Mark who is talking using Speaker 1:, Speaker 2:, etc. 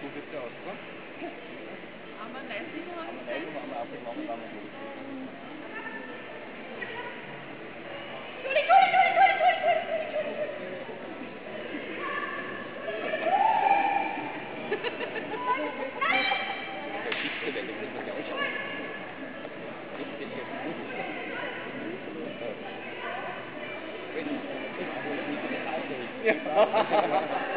Speaker 1: 고객자 왔어?
Speaker 2: 아마 날씨
Speaker 1: 아마 날씨 아마 앞에 너무 나무
Speaker 2: 소리 소리 Yeah.